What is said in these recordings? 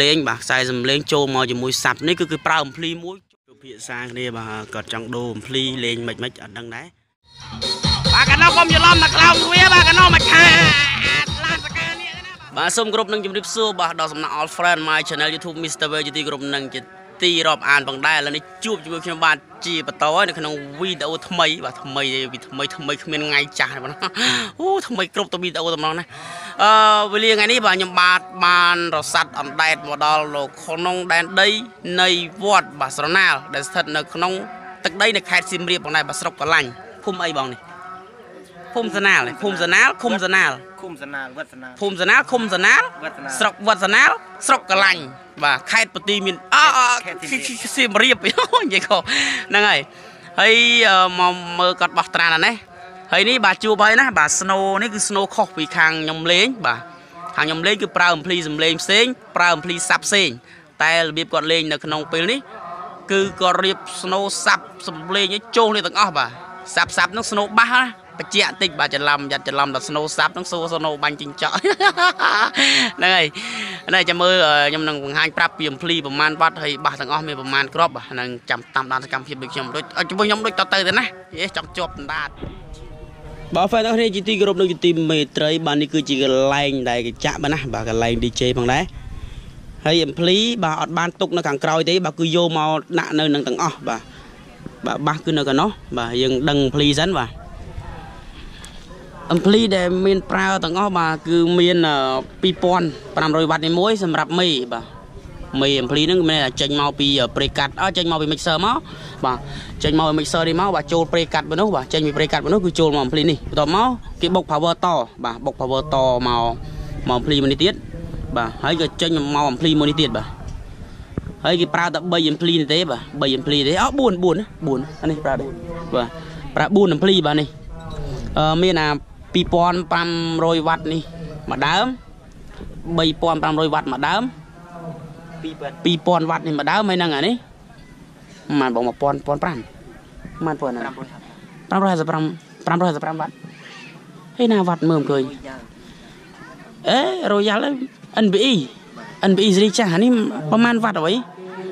លេងបាទខ្សែសំលេងចូលមកជាមួយសាប់នេះគឺគឺប្រើអំភ្លីមួយទៅភាសាគ្នាបាទគាត់ចង់ដូរអំភ្លីលេងមិនមិនអត់ដឹងដែរបាទកណ្ដោកុំច្រឡំតែក្លោងវាបាទកណ្ដោមកខាឡាសកានេះណាបាទសូមគ្រប់នឹងជម្រាបសួរបាទដល់សំណាក់ All Friend My Channel YouTube Mr. Way ជាទីគ្រប់នឹងជា ទីរាប់អានផងដែរឥឡូវនេះជួបជាមួយខ្ញុំបាទជាបន្តនៅក្នុងវីដេអូថ្មីបាទថ្មីវីថ្មីថ្មីគ្មានថ្ងៃចាស់ទេបងអូថ្មីគ្រប់ទៅវីដេអូតំណងណាអឺវេលាថ្ងៃនេះបាទខ្ញុំបាទបានរសាត់អណ្ដែតមកដល់លោកក្នុងដែនដីនៃវត្តបាទស្រណាលដែលស្ថិតនៅក្នុងទឹកដីនៅខេត្តសៀមរាបផងដែរបាទស្រុកកលាញ់ភូមិអីបងនេះភូមិសណាលភូមិសណាលឃុំសណាល ឃុំសណាលវត្តសណាលភូមិសណាលឃុំសណាលវត្តសណាលស្រុកវត្តសណាលស្រុកកលាញ់បាទខេត្តបន្ទាយមានអអខេត្តសៀមរាបសៀមរាបនិយាយខុសហ្នឹងហើយហើយអឺមកមើលគាត់បោះត្រានអានេះហើយនេះបាទជួបហើយណាបាទ snow នេះគឺ snow ខុសពីខាងខ្ញុំលេងបាទខាងខ្ញុំលេងគឺប្រើអំភ្លីសំលេងផ្សេងប្រើអំភ្លីសាប់ផ្សេងតែរបៀបគាត់លេងនៅក្នុងពេលនេះគឺគាត់រៀប snow សាប់សំលេងឲ្យចូលនេះទាំងអស់បាទសាប់សាប់ហ្នឹង snow បាសណា បច្ចៈតិចបាទច្រឡំយ៉ាត់ច្រឡំដល់ snow សាប់ហ្នឹងសូ snow បាញ់ជីងចក់ហ្នឹងហើយនេះចាំមើលអឺខ្ញុំនឹងបង្ហាញប្រាប់ពីអំភ្លីប្រមាណវត្តហើយបាសទាំងអស់មានប្រមាណគ្រាប់បាទនឹងចាំតាមដានសកម្មភាពដូចខ្ញុំដូចឲ្យជាមួយខ្ញុំដូចតទៅទៅណាយេចាំជាប់ដណ្ដាតបាទហ្វេនអស់នេះជាទីគោរពនៅជាទីមេត្រីបាទនេះគឺជាកន្លែងដែលគេចាក់បាទណាបាទកន្លែង DJ ផងដែរហើយអំភ្លីបាទអត់បានទុកនៅខាងក្រោយទេបាទគឺយកមកដាក់នៅនឹងទាំងអស់បាទបាទបាសគឺនៅកណ្ដោះបាទយើងដឹងអំភ្លីសិនបាទ អំភ្លីដែលមានប្រើទាំងអស់បាទគឺមានអឺ2500វ៉ាត់នេះមួយសម្រាប់មេបាទមេអំភ្លីហ្នឹងមានតែចេញមកពីប្រេកាត់អត់ចេញមកពី mixer មកបាទចេញមកពី mixer នេះមកបាទចូលប្រេកាត់មនុស្សបាទចេញពីប្រេកាត់មនុស្សគឺចូលមកអំភ្លីនេះបន្ទាប់មកគេបុក power តបាទបុក power តមកមកអំភ្លីមួយនេះទៀតបាទហើយក៏ចេញមកអំភ្លីមួយនេះទៀតបាទហើយគេប្រើតែ3អំភ្លីនេះទេបាទ3អំភ្លីទេអត់4 4 4អានេះប្រើទេបាទប្រើ4អំភ្លីបាទនេះអឺមានអា 2500វ៉ាត់នេះមួយដើម3500វ៉ាត់មួយដើម2000 2000វ៉ាត់នេះមួយដើមហើយហ្នឹងអានេះប្រហែលបង1000 1500ប្រហែលប៉ុណ្ណា555 555វ៉ាត់ហេណាវ៉ាត់មើលមិនឃើញអេរ៉ូយ៉ាល់ NBE NBE សេរីចាស់អានេះប្រហែលវ៉ាត់អ្វី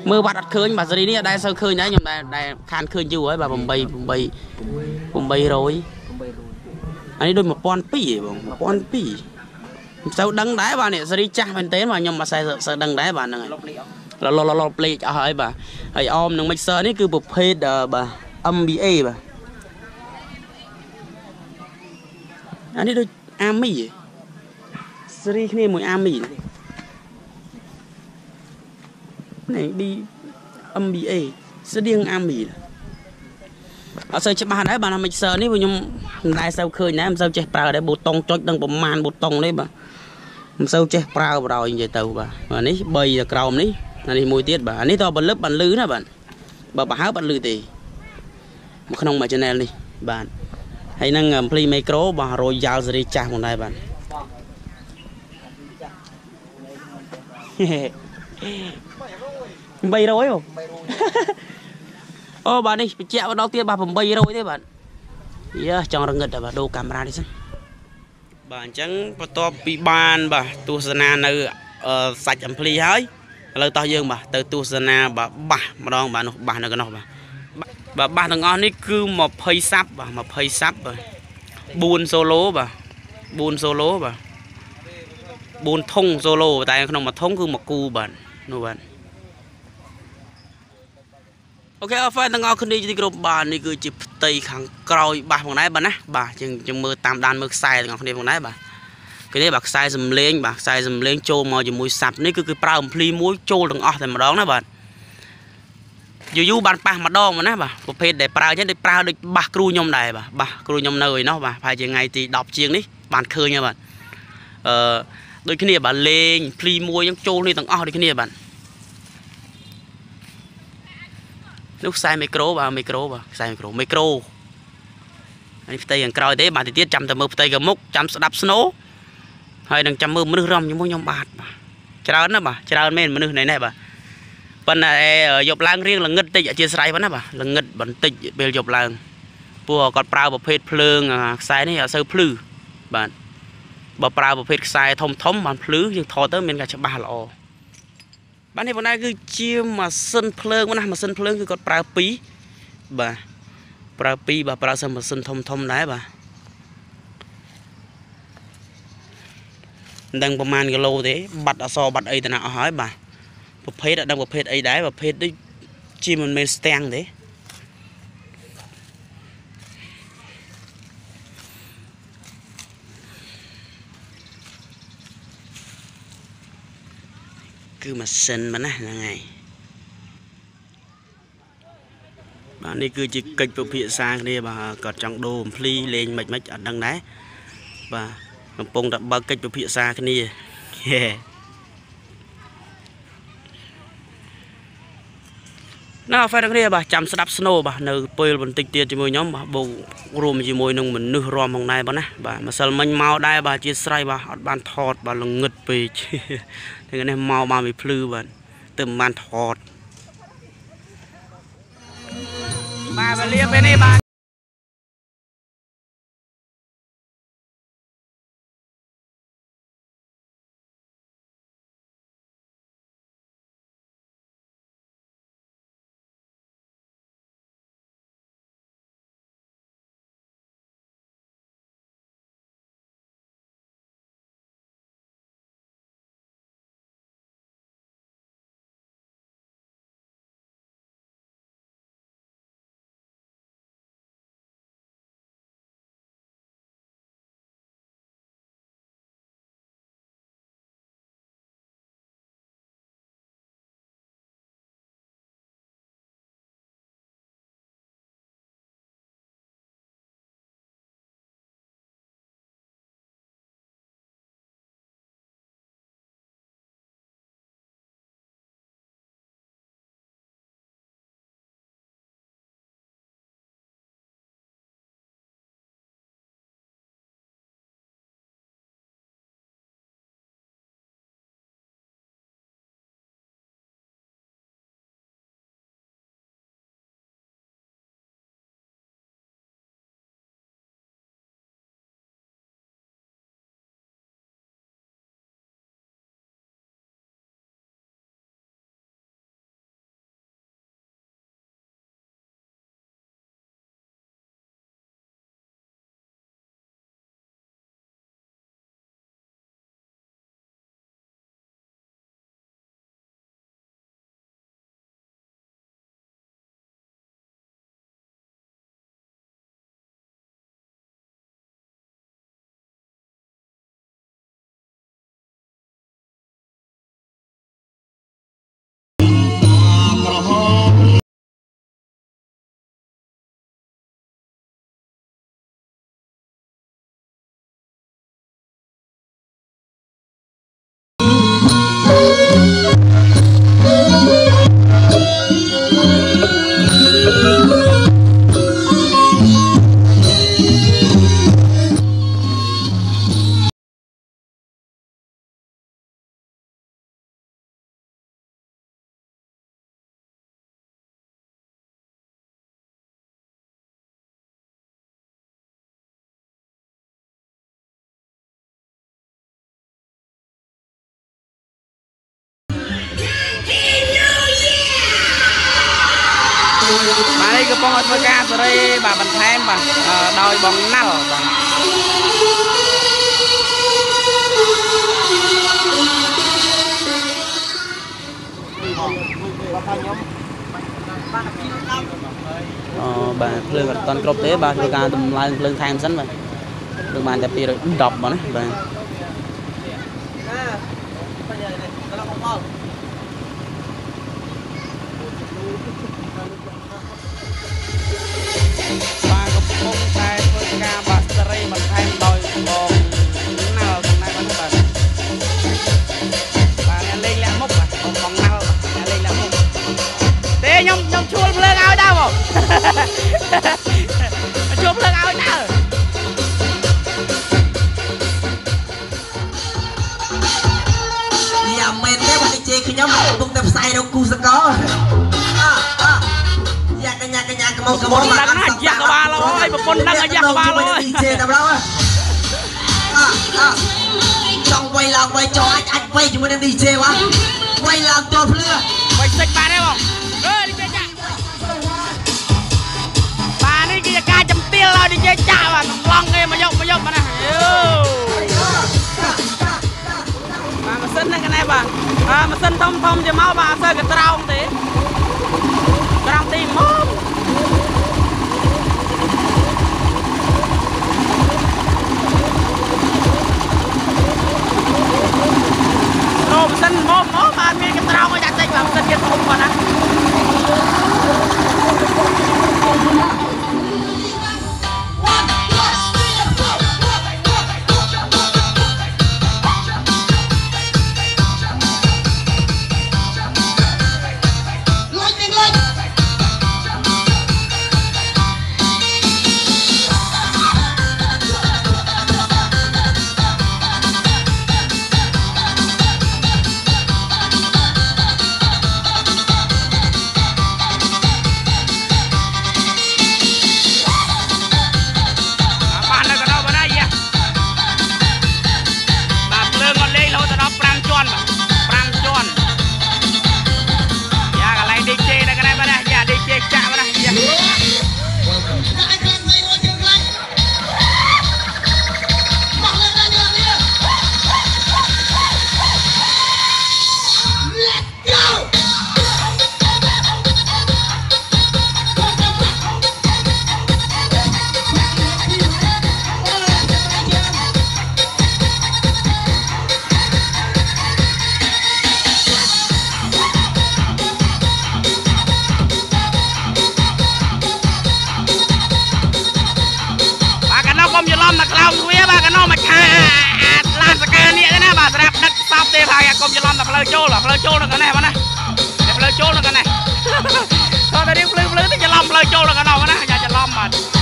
មើលវ៉ាត់អត់ឃើញបាទសេរីនេះអត់ដែលសូវឃើញដែរខ្ញុំដែលដែលខានឃើញយូរហើយបាទ8 8 800 800 អានេះដូច1002ឯងបង1002មិនសូវដឹងដែរបាទនេះសេរីចាស់មែនទេបាទខ្ញុំអត់សូវសូវដឹងដែរបាទហ្នឹងហើយលុបនេះអត់លលលលផ្លេចអស់ហើយបាទហើយអមនឹង mixer នេះគឺប្រភេទអឺបាទ MBA បាទអានេះដូច Ami ហ៎សេរីគ្នាមួយ Ami នេះ B MBA ស្តៀង Ami អត់សូវច្បាស់ដែរបាទ mixer នេះព្រោះខ្ញុំមិនដែលសូវឃើញដែរមិនសូវចេះប្រើដែរប៊ូតុងចុចដឹងប្រមាណប៊ូតុងនេះបាទមិនសូវចេះប្រើបរោយនិយាយទៅបាទបាទនេះ3ក្រោមនេះអានេះមួយទៀតបាទអានេះតបលឹបបានលឺណាបាទបើបើហើបអត់លឺទេមកក្នុងមួយ channel នេះបាទហើយនឹង Ampli Micro បាទ Royal Series ចាស់ផងដែរបាទ800ហ៎ អូបាទនេះបញ្ជាក់ម្ដងទៀតបាទ800ទេបាទយ៉ាចង់រងឹតដែរបាទដូរកាមេរ៉ានេះសិនបាទអញ្ចឹងបន្ទាប់ពីបានបាទទស្សនានៅអឺសាច់អំភ្លីហើយឥឡូវតោះយើងបាទទៅទស្សនាបាទបាសម្ដងបាទនោះបាសនៅកណ្ដោះបាទបាទបាសទាំងអស់នេះគឺ20សាប់បាទ20សាប់បាទ4 solo បាទ4 solo បាទ4ធុង solo តែក្នុងមួយធុងគឺមួយគូបាទនោះបាទ អូខេអរហ្វែនទាំងអស់គ្នាជាទីគោរពបាទនេះគឺជាផ្ទៃខាងក្រោយបាសផងដែរបាទណាបាទយើងយើងមើលតាមដានមើលខ្សែទាំងអស់គ្នាផងដែរបាទគឺនេះបាទខ្សែសំលេងបាទខ្សែសំលេងចូលមកជាមួយសាប់នេះគឺគឺប្រើអំភ្លីមួយចូលទាំងអស់តែម្ដងណាបាទយូរយូរបានប៉ះម្ដងមកណាបាទប្រភេទដែលប្រើអញ្ចឹងដូចប្រើដូចបាសគ្រូខ្ញុំដែរបាទបាសគ្រូខ្ញុំនៅឯនោះបាទប្រហែលជាថ្ងៃទី10ជាងនេះបានឃើញហើយបាទអឺដូចគ្នាបាទលេងភ្លីមួយអញ្ចឹងចូលនេះទាំងអស់ដូចគ្នាបាទ នោះខ្សែមីក្រូបាទមីក្រូបាទខ្សែមីក្រូមីក្រូនេះផ្ទៃខាងក្រោយទេបាទទៅទៀតចាំតែមើលផ្ទៃកមុខចាំស្ដាប់ស្នូហើយនឹងចាំមើលមនុស្សរំជាមួយខ្ញុំបាទបាទច្រើនណាស់បាទច្រើនមែនមនុស្សនៅនេះបាទប៉ុន្តែយប់ឡើងរៀងល្ងឹតតិចអធិស្ឋានប៉ុណ្ណាបាទល្ងឹតបន្តិចពេលយប់ឡើងពួកគាត់ប្រើប្រភេទភ្លើងអាខ្សែនេះអត់សូវភ្លឺបាទបើប្រើប្រភេទខ្សែធំធំបានភ្លឺយើងថតទៅមានការច្បាស់ល្អ បាទនេះបងដែរគឺជាម៉ាស៊ីនភ្លើងណាម៉ាស៊ីនភ្លើងគឺគាត់ប្រើ2បាទប្រើ2បាទប្រើសិនម៉ាស៊ីនធំធំដែរបាទមិនដឹងប្រហែលគីឡូទេបាត់អសបាត់អីទៅណាអស់ហើយបាទប្រភេទអត់ដឹងប្រភេទអីដែរប្រភេទដូចជាមិនមែនស្ទាំងទេ គឺម៉ាស៊ីនមកណាហ្នឹងហើយបាទនេះគឺជាកិច្ចពិភាក្សាគ្នាបាទគាត់ចង់ដូរអំភ្លីលេងមិនមិនអត់ដឹងដែរបាទកំពុងតែបើកកិច្ចពិភាក្សាគ្នាហេ ណាហ្វេទាំងគ្នាបាទចាំស្ដាប់ស្នូបាទនៅពេលបន្តិចទៀតជាមួយខ្ញុំបាទបូករួមជាមួយនឹងមនុស្សរំផងដែរបាទណាបាទម្សិលមិញមកដែរបាទជាស្រ័យបាទអត់បានថតបាទល្ងឹតពេកថ្ងៃនេះមកបានវាភ្លឺបាទទៅមិនបានថតបាទវេលាពេលនេះបាទ កំពុងឲ្យធ្វើការសេរីបាទបន្ថែមបាទអឺដោយបងណាល់បាទអូបាទភ្លើងអត់តន់គ្រប់ទេបាទធ្វើការតម្លើងភ្លើងថែមសិនបាទភ្លើងបានតែ210បាទណាបាទបាទកំពុងតែធ្វើកា រ ប្រពន្ធដឹងណាយ៉ាក់ក្បាលហើយប្រពន្ធដឹងអាយ៉ាក់ក្បាលហើយឌីជេដល់ដល់អអចង់វាយឡើងវាយចោអាចអាចវាយជាមួយនឹង DJ វ៉ាវាយឡើងចូលភ្លឺវាយសិចបានទេបងអើឌីជេចាក់បាទនេះគឺជាការចំទាលឲ្យឌីជេចាក់បាទកំឡុងគេមកយកមកយកបាទណាយូបាទម៉ាស៊ីនហ្នឹងកណែបាទបាទម៉ាស៊ីនធំធំជាមកបាទអត់សូវកត្រោងទេត្រង់ទីមក រោ ម៉ាស៊ីនមកមកបានមានកត្រោងឲ្យដាក់តិចបាទម៉ាស៊ីនទៀតធំគាត់ណា កណ្ដោកុំច្រឡំដល់ក្លោងទ្វារបាទកណ្ដោមកខាអាឡានសកានេះទេណាបាទសម្រាប់ដឹកសពទេហើយកុំច្រឡំដល់ផ្លូវចូលផ្លូវចូលនៅកណ្នេះបងណាផ្លូវចូលនៅកណ្នេះតោះតែរៀងភ្លឺភ្លឺទៅច្រឡំផ្លូវចូលនៅកណ្ដោបងណាយ៉ាច្រឡំបាទបាទមកកណ្ដុំនេះកុំច្រឡំដល់ស្រីស្អាតណាបាទ